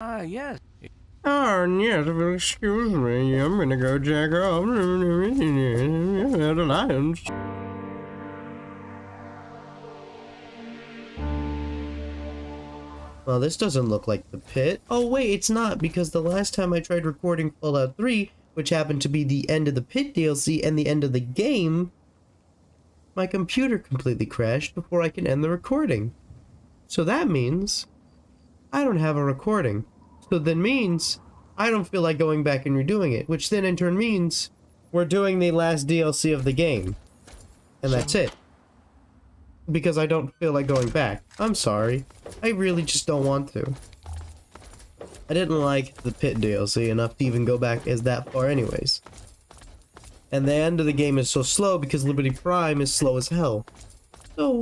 Ah, yes. Oh, yes, well, excuse me. I'm gonna go jack off. the Lyons. Well, this doesn't look like the pit. Oh, wait, it's not, because the last time I tried recording Fallout 3, which happened to be the end of the pit DLC and the end of the game, my computer completely crashed before I can end the recording. So that means I don't have a recording. So then means I don't feel like going back and redoing it, which then in turn means we're doing the last DLC of the game. And that's it. Because I don't feel like going back. I'm sorry. I really just don't want to. I didn't like the pit DLC enough to even go back as that far anyways. And the end of the game is so slow because Liberty Prime is slow as hell. So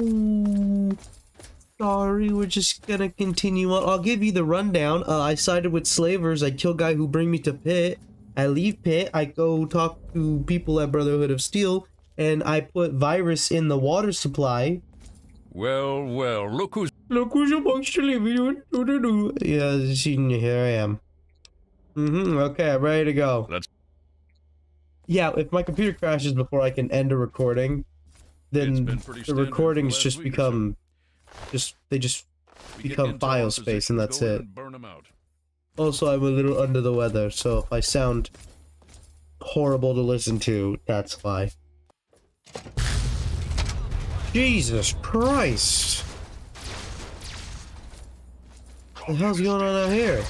sorry, we're just gonna continue on. I'll give you the rundown. Uh, I sided with slavers. I kill guy who bring me to pit. I leave pit. I go talk to people at Brotherhood of Steel, and I put virus in the water supply. Well, well, look who's. Look who's amongst the living. Do, do, do. Yeah, here I am. Mm-hmm. Okay, I'm ready to go. Let's. Yeah, if my computer crashes before I can end a recording, then It's been pretty the standard for the recordings just become, just they just we become space and that's it. and Burn 'em out. Also, I'm a little under the weather, so if I sound horrible to listen to, that's why. Jesus Christ! What the hell's going on out here?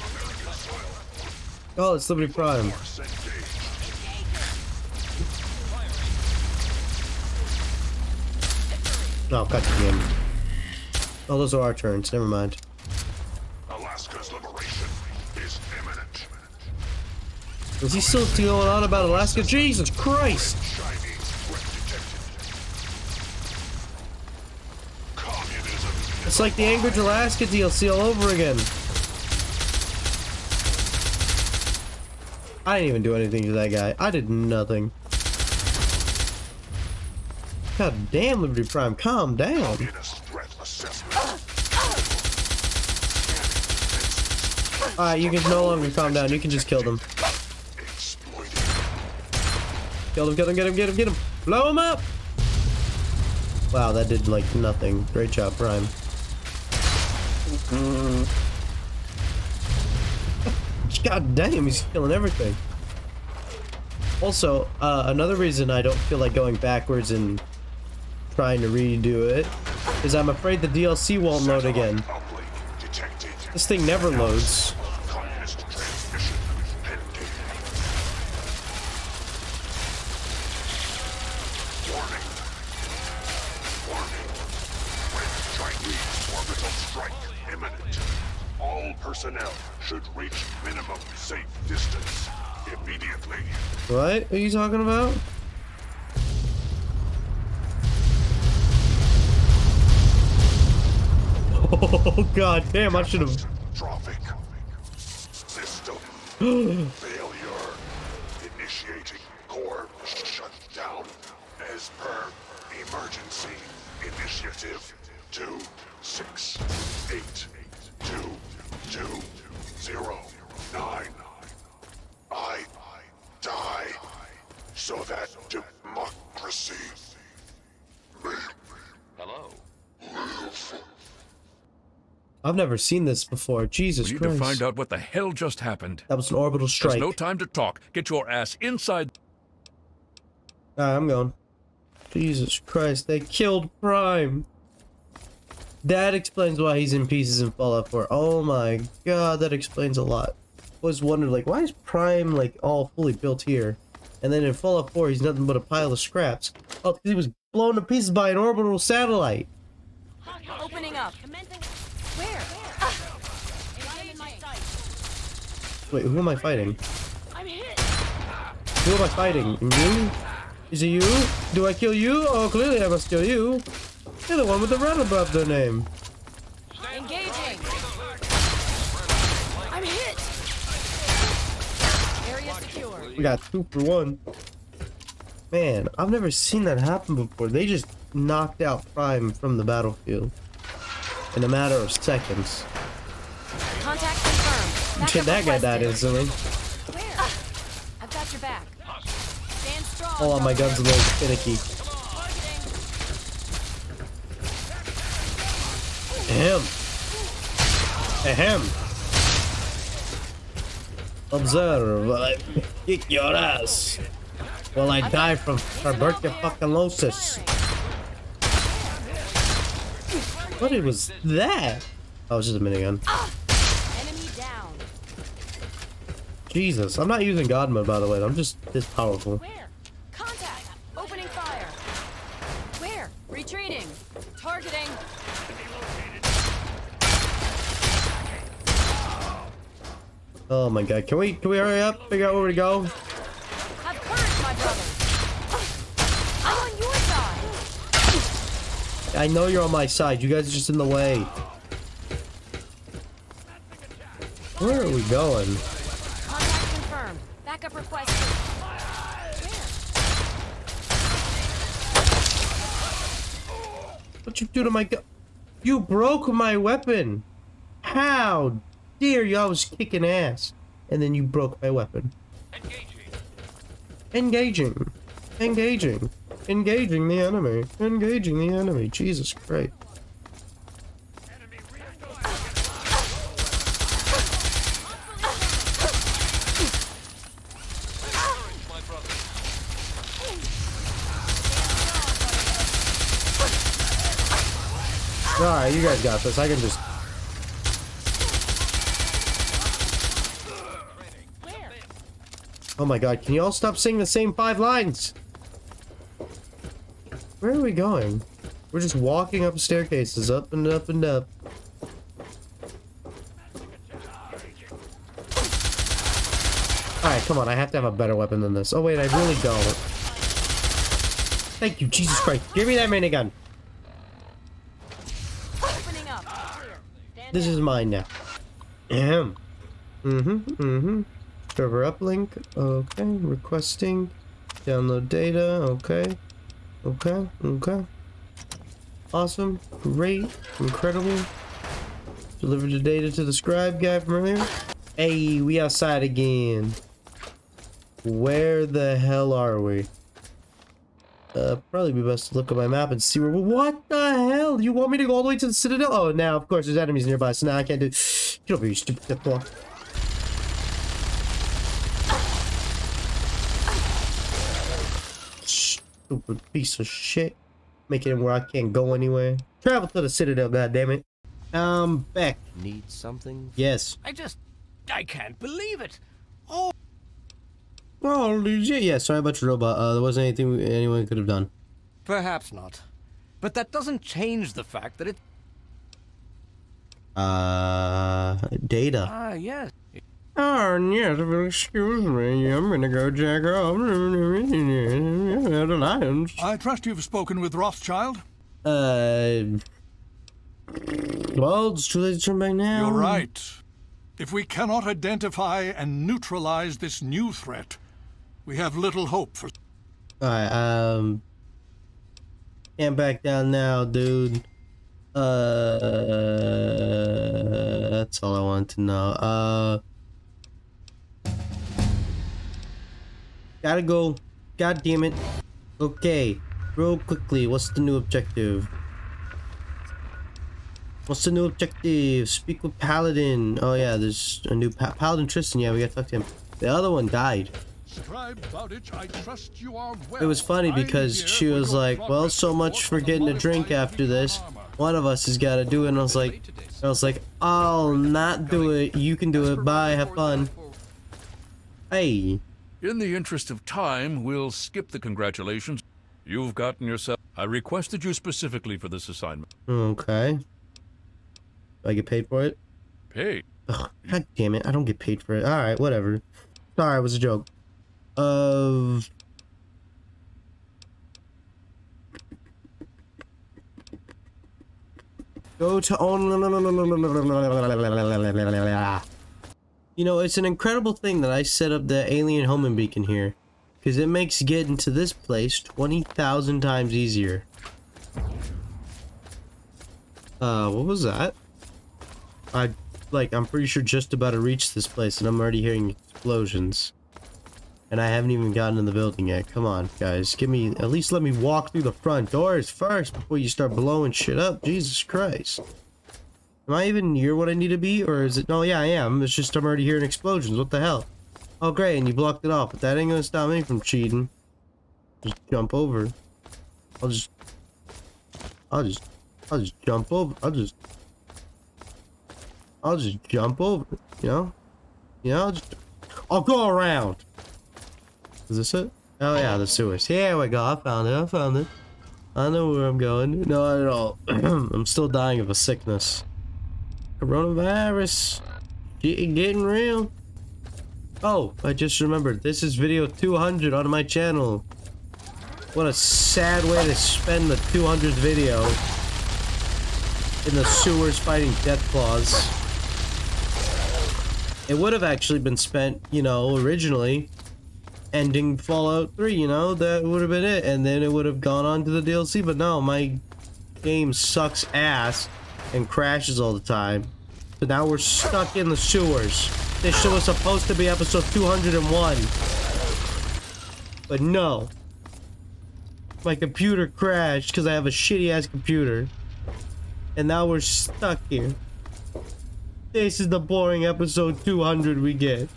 Oh, it's Liberty Prime. Oh, cut the game. Oh, those are our turns. Never mind. Alaska's liberation is imminent. Is he still going on about Alaska? Jesus Christ! Chinese threat detected. Communism It's like the Anchorage, Alaska DLC all over again. I didn't even do anything to that guy. I did nothing. God damn, Liberty Prime, calm down. communist threat assessment. Alright, you can no longer calm down. You can just kill them. Kill them, kill them, get him, get him, get him. Blow him up! Wow, that did like nothing. Great job, Prime. God damn, he's killing everything. Also, uh, another reason I don't feel like going backwards and trying to redo it is I'm afraid the DLC won't load again. This thing never loads. Should reach minimum safe distance immediately. What are you talking about? Oh god damn, I should have Catastrophic. System failure. Initiating core shutdown as per emergency initiative so that democracy may Hello. I've never seen this before. Jesus We need Christ. to find out what the hell just happened. That was an orbital strike. There's no time to talk. Get your ass inside. Alright, I'm going. Jesus Christ, they killed Prime. That explains why he's in pieces in Fallout 4. Oh my god, that explains a lot. I was wondering, like, why is Prime, like, all fully built here? And then in Fallout 4, he's nothing but a pile of scraps. Oh, 'cause he was blown to pieces by an orbital satellite. Opening up. Where? I'm in my sight. Wait, who am I fighting? I'm hit. Who am I fighting? You? Is it you? Do I kill you? Oh, clearly I must kill you. You're the one with the red above their name. We got two for one. Man, I've never seen that happen before. They just knocked out Prime from the battlefield in a matter of seconds. Contact confirmed. Shit, that guy died instantly. Where? I've got your back. Stand strong. Oh, my gun's a little finicky. Ahem. Ahem. Observe I kick your ass. While I die from tuberculosis. What it was that? Oh, it's just a minigun. Jesus, I'm not using God mode by the way. I'm just this powerful. Where? Contact. Opening fire. Where? Retreating. Targeting. Oh my God, can we can we hurry up? Figure out where to go? Have courage, my brother. I'm on your side. I know you're on my side. You guys are just in the way. Where are we going? Contact confirmed. Backup requested. What you do to my gun? You broke my weapon! How dare you? I was kicking ass. And then you broke my weapon. Engaging. Engaging. Engaging the enemy. Engaging the enemy. Jesus Christ. Alright, you guys got this. I can just Where? Oh my god, can you all stop singing the same five lines? Where are we going? We're just walking up staircases, up and up and up. Alright, come on, I have to have a better weapon than this. Oh wait, I really don't. Thank you, Jesus Christ. Give me that minigun. Opening up. Clear. Stand This is mine now. Ahem. Mm-hmm, mm-hmm. Server uplink. Okay. Requesting. Download data. Okay. Okay. Okay. Awesome. Great. Incredible. Delivered the data to the scribe guy from earlier. Hey, we outside again. Where the hell are we? Uh, probably be best to look at my map and see where. What the hell? You want me to go all the way to the citadel? Oh, now of course there's enemies nearby, so now I can't do. Get over you stupid Stupid piece of shit. Making it where I can't go anywhere. Travel to the citadel, goddammit. I'm back. Need something? Yes. I just. I can't believe it. Oh, legit. Yeah, sorry about your robot. Uh, there wasn't anything anyone could have done. Perhaps not. But that doesn't change the fact that it. Uh, data. Ah, yes. Oh, yes, if you'll excuse me, I'm gonna go check off Lyons. I trust you've spoken with Rothchild. Uh, well, it's too late to turn back now. You're right. If we cannot identify and neutralize this new threat, we have little hope for. Alright, um, can't back down now, dude. Uh, that's all I want to know. Uh, gotta go. God damn it. Okay, real quickly, what's the new objective? What's the new objective? Speak with Paladin. Oh yeah, there's a new pa Paladin Tristan. Yeah, we gotta talk to him. The other one died. Scribe Bowditch, I trust you are well. It was funny because she was like, "Well, so much for getting a drink after this. One of us has got to do it." And I was like, "I was like, I'll not do it. You can do it. Bye. Have fun." Hey, In the interest of time, we'll skip the congratulations. You've gotten yourself. I requested you specifically for this assignment. okay. Do I get paid for it? Hey, Ugh, God damn it! I don't get paid for it. All right, whatever. Sorry, it was a joke. Uh. Go to. You know, it's an incredible thing that I set up the alien homing beacon here. Because it makes getting to this place 20,000 times easier. Uh, what was that? I like, I'm pretty sure just about to reach this place, and I'm already hearing explosions. And I haven't even gotten in the building yet. Come on, guys. Give me, at least let me walk through the front doors first before you start blowing shit up. Jesus Christ. Am I even near what I need to be? Or is it, no, yeah, I am. It's just I'm already hearing explosions. What the hell? Oh, great, and you blocked it off. But that ain't gonna stop me from cheating. Just jump over. I'll just, I'll just, I'll just jump over. I'll just, I'll just jump over. You know? You know, I'll, just, I'll go around. Is this it? Oh yeah, the sewers. Here we go. I found it. I found it. I know where I'm going. No, not at all. I'm still dying of a sickness. Coronavirus. Getting, getting real. Oh, I just remembered. This is video 200 on my channel. What a sad way to spend the 200th video. In the sewers fighting Deathclaws. It would have actually been spent, you know, originally ending Fallout 3, you know, that would have been it, and then it would have gone on to the DLC, but no, my game sucks ass and crashes all the time. So now we're stuck in the sewers. This show was supposed to be episode 201. But no. My computer crashed because I have a shitty ass computer. And now we're stuck here. This is the boring episode 200 we get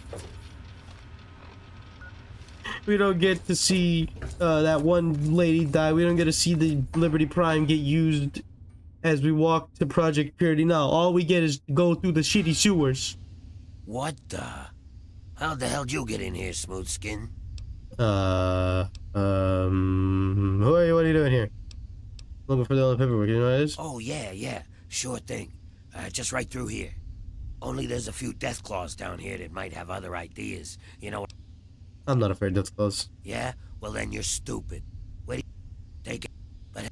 we don't get to see uh, that one lady die. We don't get to see the Liberty Prime get used as we walk to Project Purity. Now, all we get is go through the shitty sewers. What the? How the hell did you get in here, Smooth Skin? Uh, um, who are you? What are you doing here? Looking for the only paperwork. You know what it is? Oh, yeah, yeah. Sure thing. Uh, just right through here. Only there's a few Deathclaws down here that might have other ideas. You know. I'm not afraid that's close. Yeah? Well, then you're stupid. Wait. Take it. But.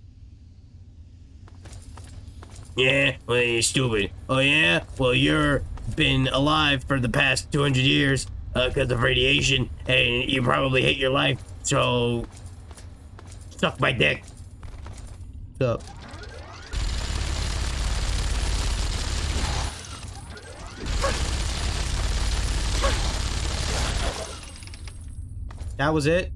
Yeah, well, you're stupid. Oh, yeah? Well, you're been alive for the past 200 years because uh, of radiation, and you probably hate your life, so. Suck my dick. What's up? That was it?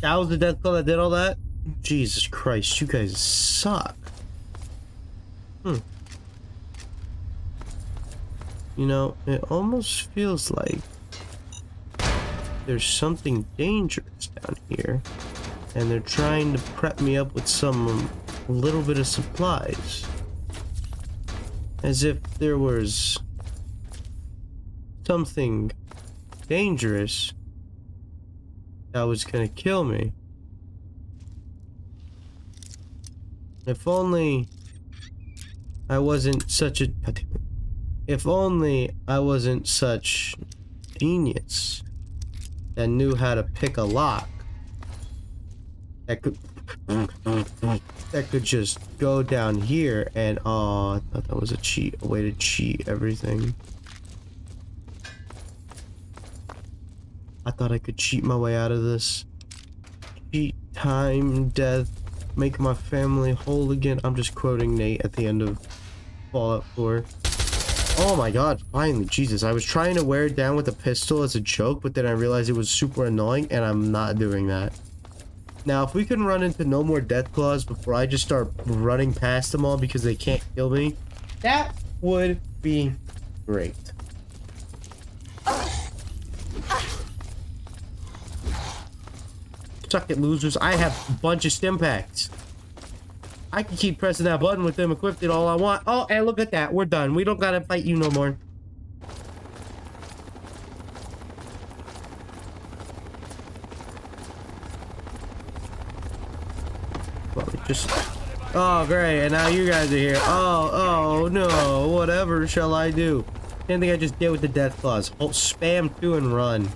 That was the Deathclaw that did all that? Jesus Christ, you guys suck. Hmm. You know, it almost feels like there's something dangerous down here. And they're trying to prep me up with some little bit of supplies. As if there was something dangerous that was gonna kill me. If only I wasn't such a... If only I wasn't such genius that knew how to pick a lock. That could... That could just go down here and... Oh, I thought that was a cheat. A way to cheat everything. I thought I could cheat my way out of this. Cheat, time, death, make my family whole again. I'm just quoting Nate at the end of Fallout 4. Oh my god, finally, Jesus. I was trying to wear it down with a pistol as a joke, but then I realized it was super annoying, and I'm not doing that. Now, if we can run into no more Deathclaws before I just start running past them all because they can't kill me, that would be great. Suck it, losers. I have a bunch of Stimpaks. I can keep pressing that button with them equipped it all I want. Oh, and look at that. We're done. We don't gotta fight you no more. Just... Oh, great. And now you guys are here. Oh, oh, no. Whatever shall I do? Same thing I just did with the Deathclaws. Oh, spam 2 and run.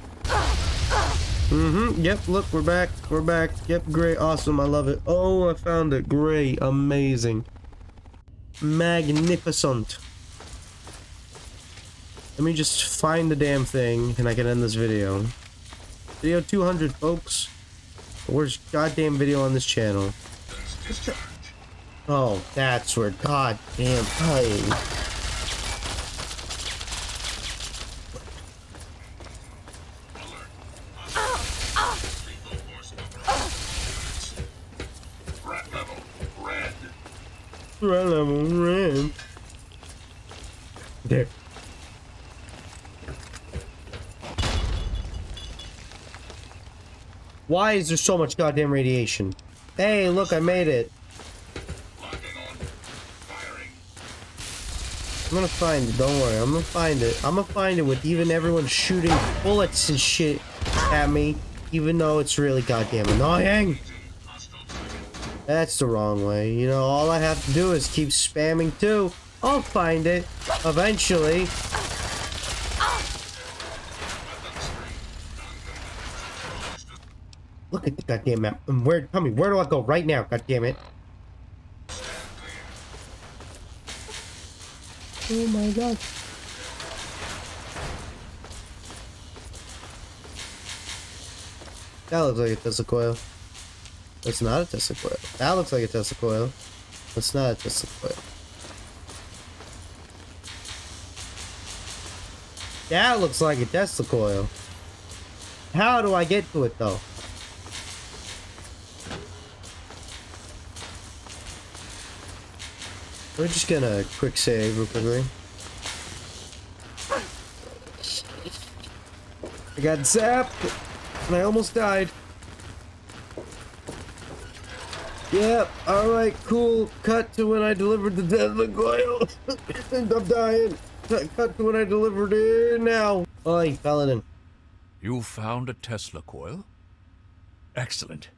Mm-hmm. Yep, look, we're back. We're back. Yep, great. Awesome. I love it. Oh, I found it. Great. Amazing. Magnificent. Let me just find the damn thing, and I can end this video. Video 200, folks. Worst goddamn video on this channel. Oh, that's where goddamn. Hey. There. Why is there so much goddamn radiation? Hey, look, I made it. I'm gonna find it, don't worry. I'm gonna find it. I'm gonna find it with even everyone shooting bullets and shit at me, even though it's really goddamn annoying. That's the wrong way. You know, all I have to do is keep spamming too. I'll find it. Eventually. Look at the goddamn map. And where, tell me, where do I go right now? God damn it. Oh my god. That looks like a Tesla coil. That's not a Tesla coil. That looks like a Tesla coil. That's not a Tesla coil. That looks like a Tesla coil. How do I get to it though? We're just gonna quick save real quickly. I got zapped and I almost died. Yep, alright, cool. Cut to when I delivered the Tesla coil. I'm dying. Cut to when I delivered it now. Oi, Paladin. You found a Tesla coil? Excellent.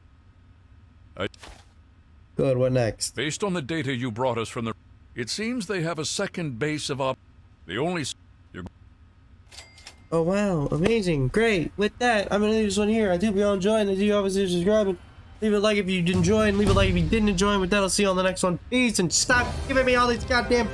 Good, what next? Based on the data you brought us from the... It seems they have a second base of op... The only... You're... Oh wow, amazing, great. With that, I'm gonna leave this one here. I do hope you all enjoyed, and I do obviously subscribing. Leave a like if you did enjoy, and leave a like if you didn't enjoy. And with that, I'll see you on the next one. Peace, and stop giving me all these goddamn